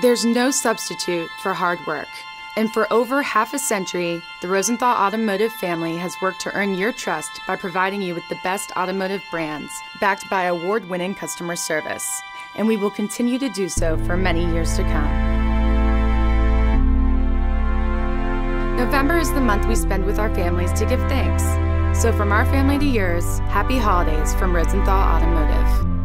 There's no substitute for hard work. And for over half a century, the Rosenthal Automotive family has worked to earn your trust by providing you with the best automotive brands, backed by award winning customer service. And we will continue to do so for many years to come. November is the month we spend with our families to give thanks. So, from our family to yours, happy holidays from Rosenthal Automotive.